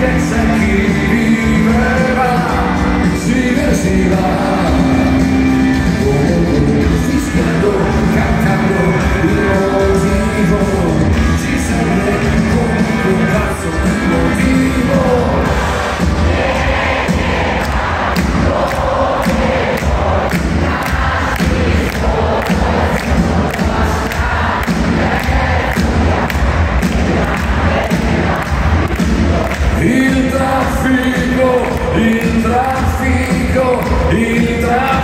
que seguir. e traz.